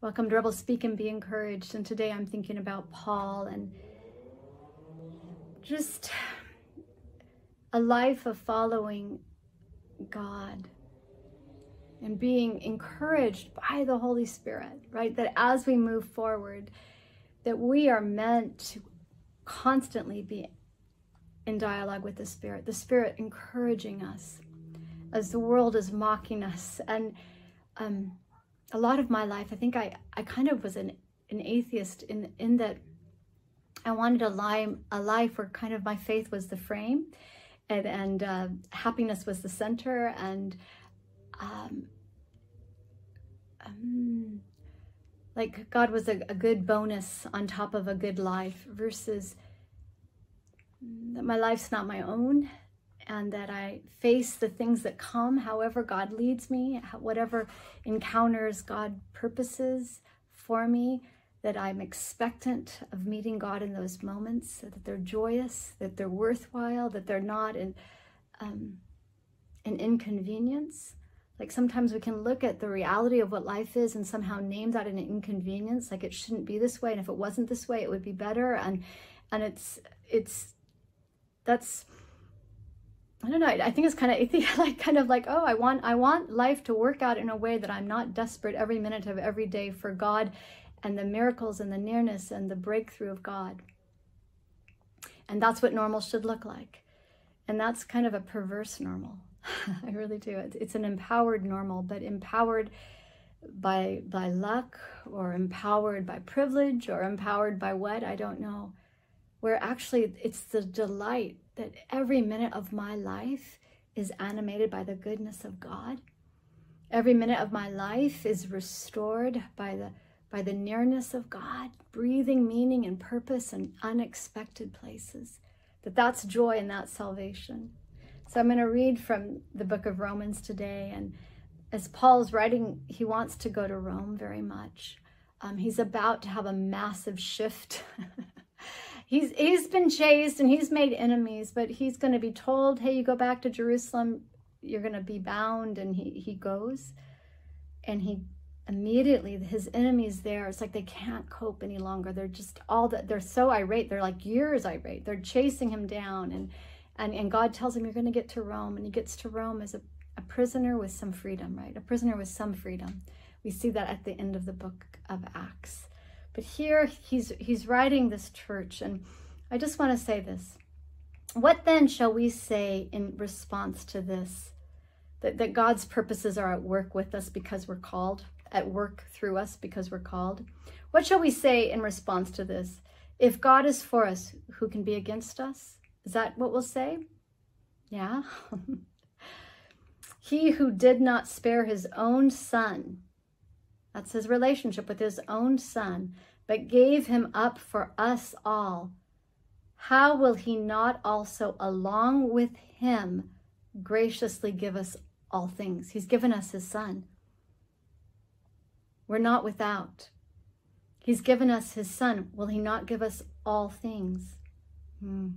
Welcome to Rebel Speak and Be Encouraged. And today I'm thinking about Paul and just a life of following God and being encouraged by the Holy Spirit, right? That as we move forward, that we are meant to constantly be in dialogue with the Spirit, the Spirit encouraging us as the world is mocking us. And um, a lot of my life, I think I, I kind of was an, an atheist in, in that I wanted a life, a life where kind of my faith was the frame and, and uh, happiness was the center and um, um, like God was a, a good bonus on top of a good life versus that my life's not my own and that I face the things that come, however God leads me, whatever encounters God purposes for me, that I'm expectant of meeting God in those moments, that they're joyous, that they're worthwhile, that they're not an, um, an inconvenience. Like sometimes we can look at the reality of what life is and somehow name that an inconvenience, like it shouldn't be this way, and if it wasn't this way, it would be better. And and it's it's that's I don't know. I think it's kind of like kind of like oh, I want I want life to work out in a way that I'm not desperate every minute of every day for God and the miracles and the nearness and the breakthrough of God. And that's what normal should look like. And that's kind of a perverse normal. I really do. It's an empowered normal, but empowered by by luck or empowered by privilege or empowered by what I don't know. Where actually it's the delight that every minute of my life is animated by the goodness of God. Every minute of my life is restored by the by the nearness of God, breathing meaning and purpose in unexpected places. That that's joy and that's salvation. So I'm going to read from the book of Romans today. And as Paul's writing, he wants to go to Rome very much. Um, he's about to have a massive shift. he's he's been chased and he's made enemies, but he's going to be told, "Hey, you go back to Jerusalem. You're going to be bound." And he he goes, and he immediately his enemies there it's like they can't cope any longer they're just all that they're so irate they're like years irate they're chasing him down and and, and God tells him, You're going to get to Rome. And he gets to Rome as a, a prisoner with some freedom, right? A prisoner with some freedom. We see that at the end of the book of Acts. But here he's he's writing this church, and I just want to say this. What then shall we say in response to this? That, that God's purposes are at work with us because we're called, at work through us because we're called. What shall we say in response to this? If God is for us, who can be against us? Is that what we'll say? Yeah. he who did not spare his own son, that's his relationship with his own son, but gave him up for us all, how will he not also, along with him, graciously give us all things? He's given us his son. We're not without. He's given us his son. Will he not give us all things? Hmm.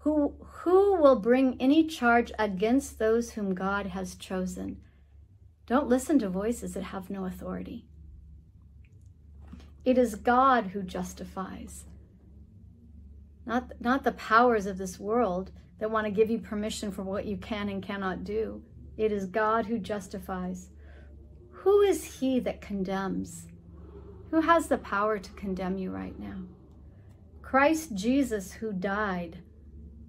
Who, who will bring any charge against those whom God has chosen? Don't listen to voices that have no authority. It is God who justifies, not, not the powers of this world that want to give you permission for what you can and cannot do. It is God who justifies. Who is he that condemns? Who has the power to condemn you right now? Christ Jesus, who died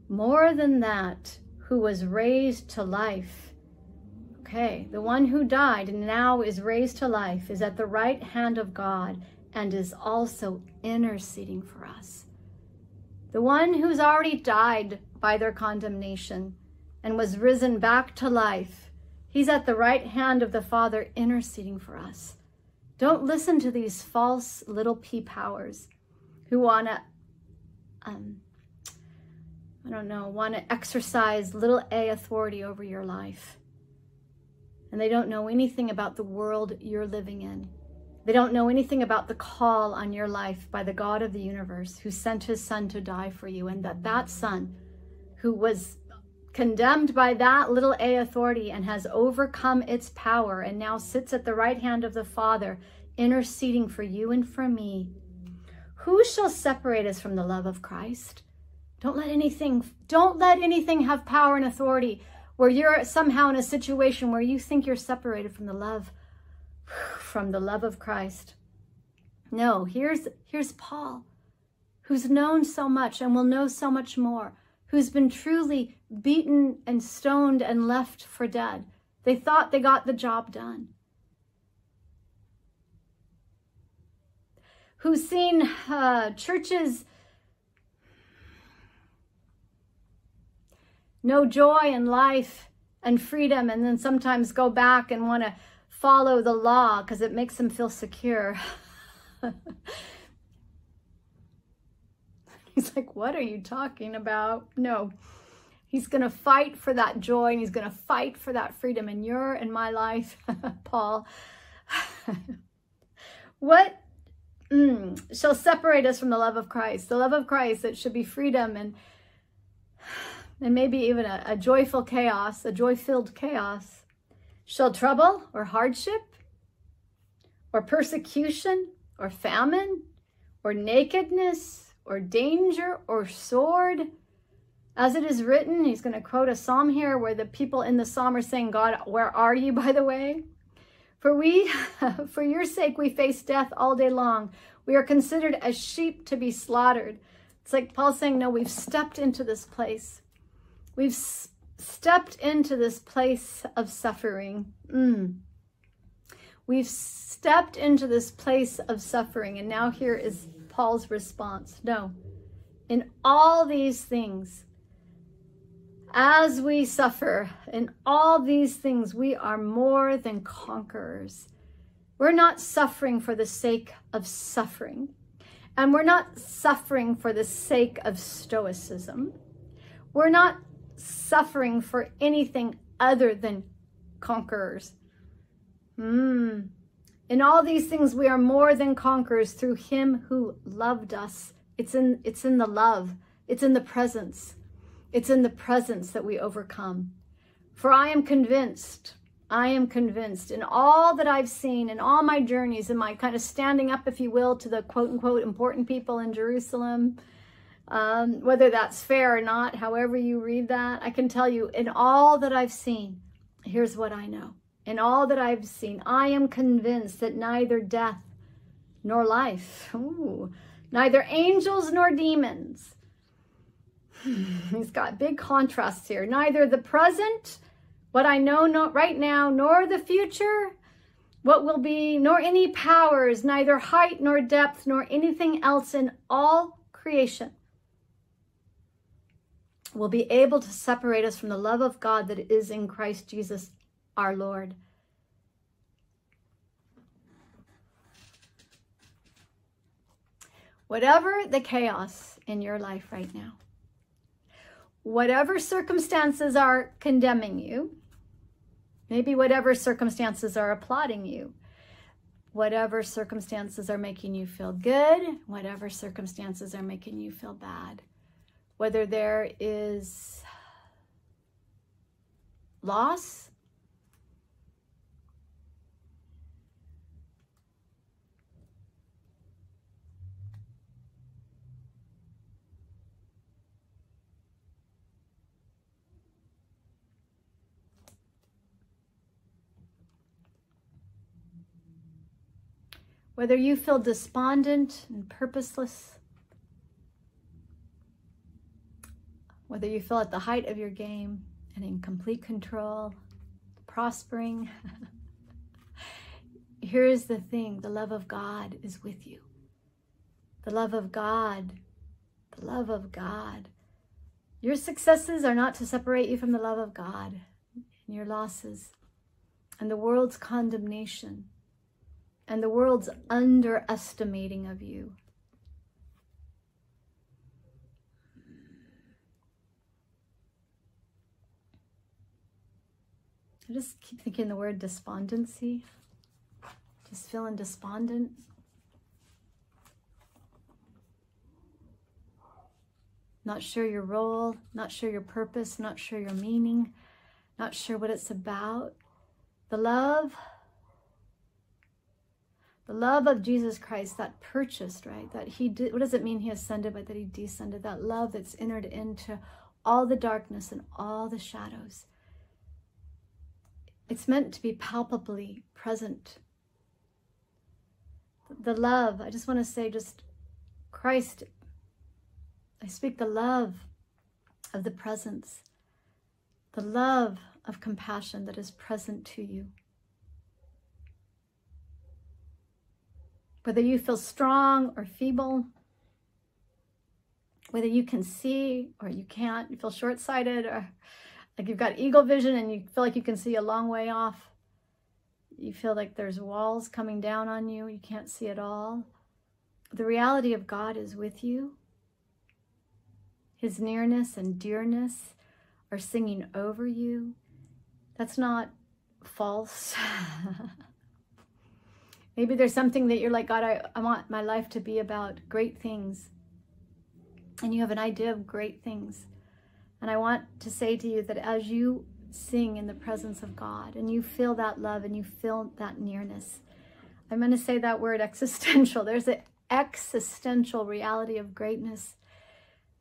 more than that, who was raised to life. Okay, the one who died and now is raised to life is at the right hand of God and is also interceding for us. The one who's already died by their condemnation and was risen back to life, he's at the right hand of the Father interceding for us. Don't listen to these false little p powers who want to um, I don't know, want to exercise little a authority over your life. And they don't know anything about the world you're living in. They don't know anything about the call on your life by the God of the universe who sent his son to die for you, and that that son who was condemned by that little a authority and has overcome its power and now sits at the right hand of the Father, interceding for you and for me. Who shall separate us from the love of Christ? Don't let anything, don't let anything have power and authority where you're somehow in a situation where you think you're separated from the love, from the love of Christ. No, here's, here's Paul, who's known so much and will know so much more, who's been truly beaten and stoned and left for dead. They thought they got the job done. Who's seen uh, churches no joy in life and freedom, and then sometimes go back and want to follow the law because it makes them feel secure. he's like, What are you talking about? No. He's going to fight for that joy and he's going to fight for that freedom in your and my life, Paul. what mm, shall separate us from the love of Christ? The love of Christ that should be freedom and and maybe even a, a joyful chaos, a joy filled chaos. Shall trouble or hardship or persecution or famine or nakedness or danger or sword? As it is written, he's going to quote a psalm here where the people in the psalm are saying, God, where are you, by the way? For we, for your sake, we face death all day long. We are considered as sheep to be slaughtered. It's like Paul saying, No, we've stepped into this place. We've stepped into this place of suffering. Mm. We've stepped into this place of suffering. And now here is Paul's response No, in all these things, as we suffer in all these things, we are more than conquerors. We're not suffering for the sake of suffering. And we're not suffering for the sake of stoicism. We're not suffering for anything other than conquerors. Mm. In all these things, we are more than conquerors through him who loved us. It's in, it's in the love. It's in the presence. It's in the presence that we overcome. For I am convinced, I am convinced in all that I've seen, in all my journeys, in my kind of standing up, if you will, to the quote unquote important people in Jerusalem, um, whether that's fair or not, however you read that, I can tell you in all that I've seen, here's what I know. In all that I've seen, I am convinced that neither death nor life, ooh, neither angels nor demons, he's got big contrasts here, neither the present, what I know not right now, nor the future, what will be, nor any powers, neither height nor depth, nor anything else in all creation will be able to separate us from the love of God that is in Christ Jesus our Lord. Whatever the chaos in your life right now, whatever circumstances are condemning you, maybe whatever circumstances are applauding you, whatever circumstances are making you feel good, whatever circumstances are making you feel bad whether there is loss, whether you feel despondent and purposeless, whether you feel at the height of your game and in complete control, prospering. Here's the thing the love of God is with you. The love of God, the love of God. Your successes are not to separate you from the love of God, and your losses, and the world's condemnation, and the world's underestimating of you. Just keep thinking the word despondency. Just feeling despondent. not sure your role, not sure your purpose, not sure your meaning, not sure what it's about. The love, the love of Jesus Christ that purchased, right? That he did, what does it mean he ascended, but that he descended? That love that's entered into all the darkness and all the shadows. It's meant to be palpably present. The love, I just want to say, just Christ, I speak the love of the presence, the love of compassion that is present to you. Whether you feel strong or feeble, whether you can see or you can't, you feel short sighted or like you've got eagle vision and you feel like you can see a long way off. You feel like there's walls coming down on you, you can't see at all. The reality of God is with you. His nearness and dearness are singing over you. That's not false. Maybe there's something that you're like, God, I, I want my life to be about great things. And you have an idea of great things. And I want to say to you that as you sing in the presence of God and you feel that love and you feel that nearness, I'm going to say that word existential. There's an existential reality of greatness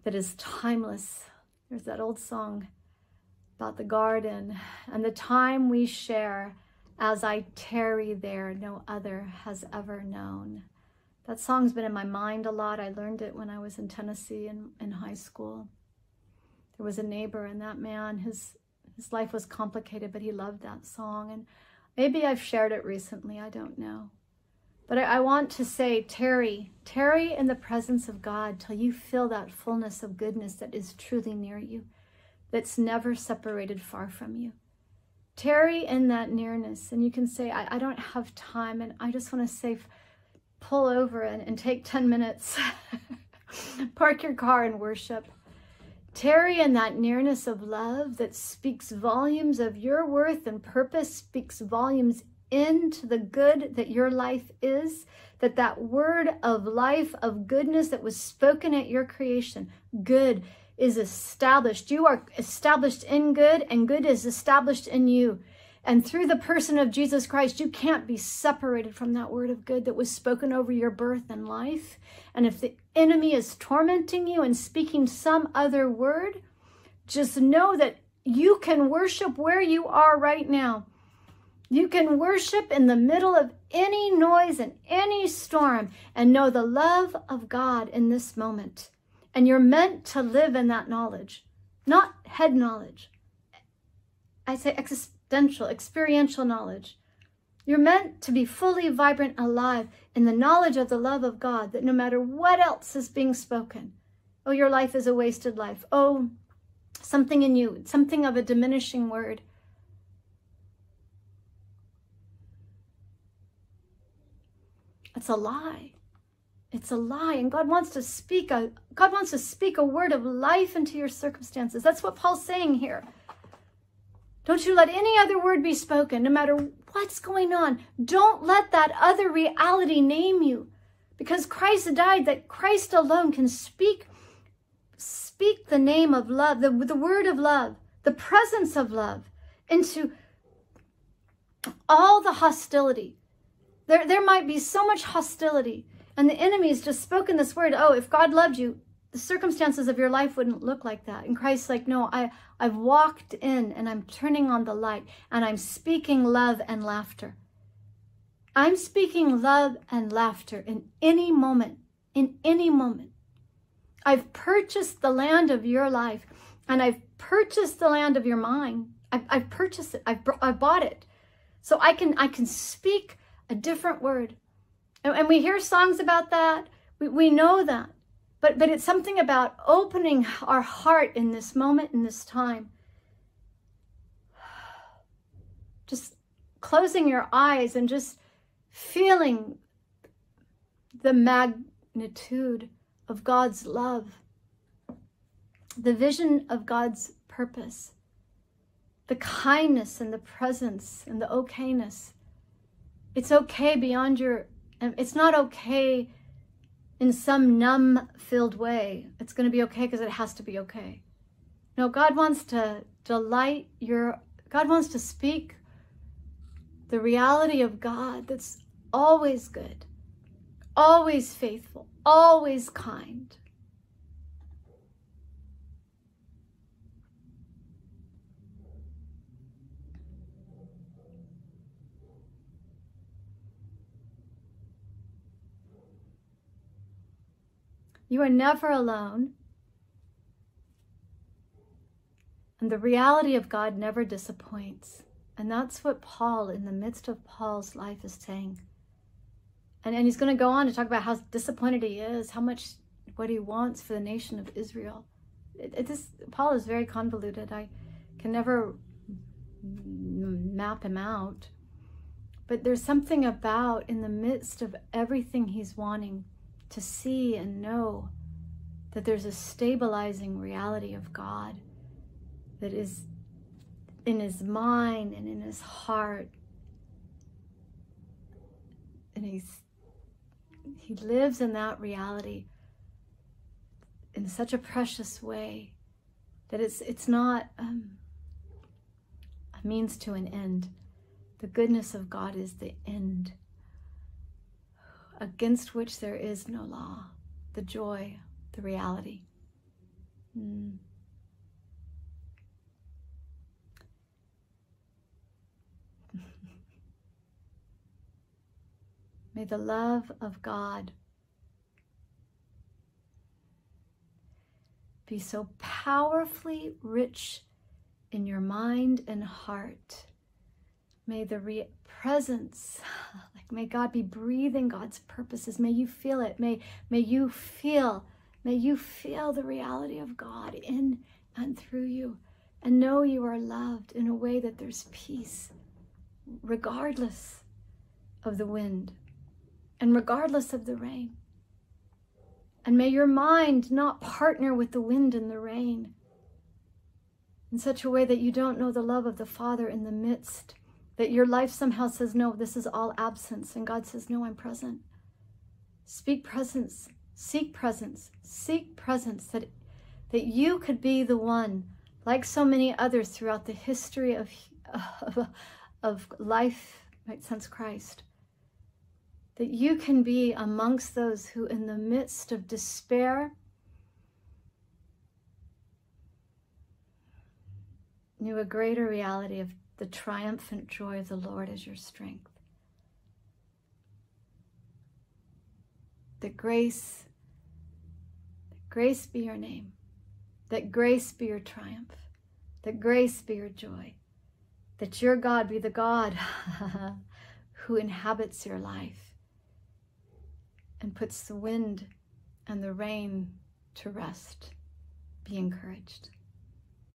that is timeless. There's that old song about the garden and the time we share as I tarry there, no other has ever known. That song's been in my mind a lot. I learned it when I was in Tennessee in, in high school there was a neighbor and that man his his life was complicated but he loved that song. And maybe i've shared it recently i don't know. But I, I, want to say tarry tarry in the presence of god till you feel that fullness of goodness that is truly near you that's never separated far from you. Tarry in that nearness and you can say i, I don't have time and i just want to say pull over and, and take 10 minutes park your car and worship Tarry in that nearness of love that speaks volumes of your worth and purpose, speaks volumes into the good that your life is, that that word of life, of goodness that was spoken at your creation, good is established. You are established in good, and good is established in you. And through the person of Jesus Christ, you can't be separated from that word of good that was spoken over your birth and life. And if the enemy is tormenting you and speaking some other word, just know that you can worship where you are right now. You can worship in the middle of any noise and any storm and know the love of God in this moment. And you're meant to live in that knowledge, not head knowledge. I say existential, experiential knowledge. You're meant to be fully vibrant, alive in the knowledge of the love of God, that no matter what else is being spoken, oh, your life is a wasted life. Oh, something in you, something of a diminishing word. It's a lie. It's a lie. And God wants to speak a God wants to speak a word of life into your circumstances. That's what Paul's saying here. Don't you let any other word be spoken, no matter what's going on. Don't let that other reality name you. Because Christ died, that Christ alone can speak speak the name of love, the, the word of love, the presence of love into all the hostility. There, there might be so much hostility, and the enemy has just spoken this word. Oh, if God loved you, the circumstances of your life wouldn't look like that. And Christ's like, no, I, I've walked in and I'm turning on the light and I'm speaking love and laughter. I'm speaking love and laughter in any moment, in any moment. I've purchased the land of your life and I've purchased the land of your mind. I've, I've purchased it. I've, I've bought it. So I can, I can speak a different word. And, and we hear songs about that. We, we know that. But, but it's something about opening our heart in this moment, in this time. Just closing your eyes and just feeling the magnitude of God's love, the vision of God's purpose, the kindness and the presence and the okayness. It's okay beyond your, it's not okay in some numb filled way. It's going to be okay because it has to be okay. No, God wants to delight your, God wants to speak the reality of God that's always good, always faithful, always kind. You are never alone. And the reality of God never disappoints. And that's what Paul, in the midst of Paul's life, is saying. And, and he's going to go on to talk about how disappointed he is, how much what he wants for the nation of Israel. It, it this, Paul is very convoluted. I can never map him out. But there's something about in the midst of everything he's wanting to see and know that there's a stabilizing reality of God that is in his mind and in his heart. And he's he lives in that reality in such a precious way that it's it's not um, a means to an end. The goodness of God is the end against which there is no law, the joy, the reality. Mm. May the love of God be so powerfully rich in your mind and heart. May the re- presence, like may God be breathing God's purposes. May you feel it. May, may you feel, may you feel the reality of God in and through you and know you are loved in a way that there's peace, regardless of the wind and regardless of the rain. And may your mind not partner with the wind and the rain in such a way that you don't know the love of the Father in the midst that your life somehow says, no, this is all absence. And God says, no, I'm present. Speak presence, seek presence, seek presence that, that you could be the one, like so many others throughout the history of, of, of life, right, since Christ, that you can be amongst those who, in the midst of despair, knew a greater reality of the triumphant joy of the Lord is your strength. That grace, that grace be your name, that grace be your triumph, that grace be your joy, that your God be the God who inhabits your life and puts the wind and the rain to rest. Be encouraged.